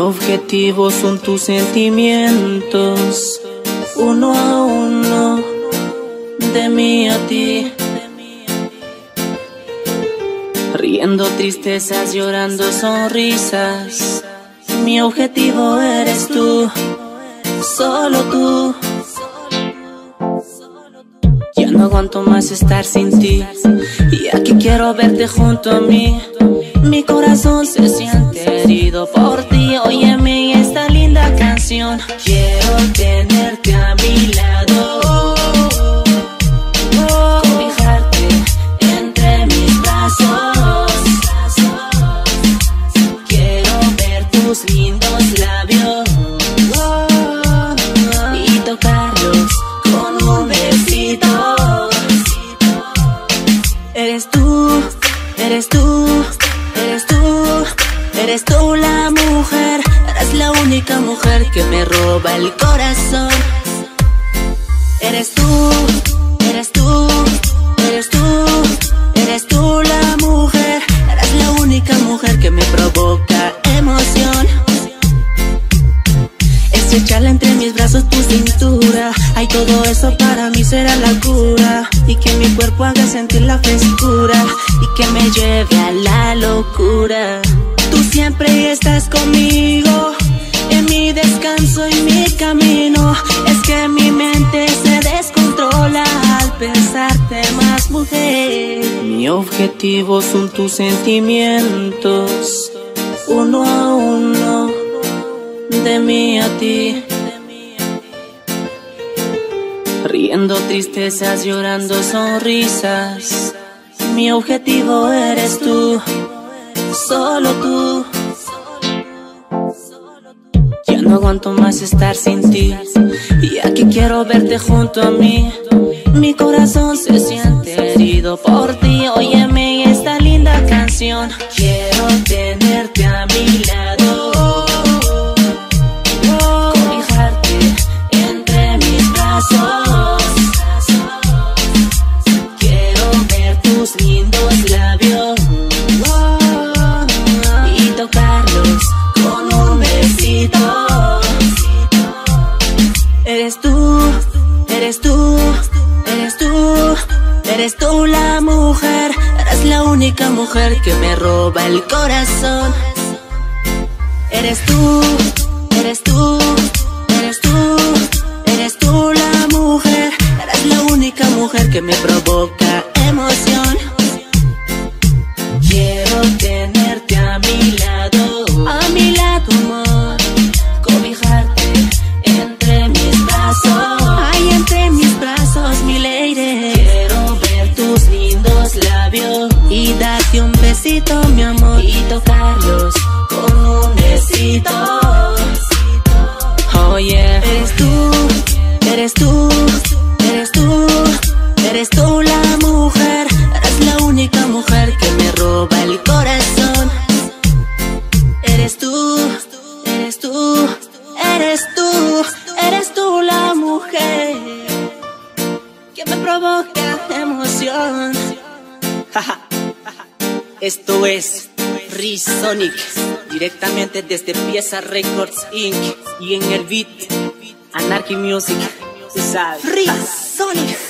objetivo son tus sentimientos, uno a uno, de mí a ti. Riendo tristezas, llorando sonrisas. Mi objetivo eres tú, solo tú. Ya no aguanto más estar sin ti. Y aquí quiero verte junto a mí. Mi corazón se siente herido por ti. Tus lindos labios y tocarlos con un besito. Eres tú, eres tú, eres tú, eres tú la mujer, eres la única mujer que me roba el corazón. Eres tú, Estrecharla entre mis brazos tu cintura. Ay, todo eso para mí será la cura. Y que mi cuerpo haga sentir la frescura. Y que me lleve a la locura. Tú siempre estás conmigo En mi descanso y mi camino. Es que mi mente se descontrola Al pensarte más mujer. Mi objetivo son tus sentimientos. Uno a uno de mí a ti. Riendo tristezas, llorando sonrisas. Mi objetivo eres tú, solo tú. Ya no aguanto más estar sin ti. Y aquí quiero verte junto a mí. Mi corazón se siente herido por ti. Eres tú, eres tú, eres tú, eres tú la mujer, eres la única mujer que me roba el corazón. Eres tú, eres tú, eres tú, eres tú la mujer, eres la única mujer que me provoca con un besito. Oh yeah, eres tú, eres tú, eres tú, eres tú la mujer, eres la única mujer que me roba el corazón. Eres tú, eres tú, eres tú, eres tú la mujer que me provoca emoción. Esto es Sonic directamente desde Pieza Records Inc. y en el beat Anarchy Music. Sonic.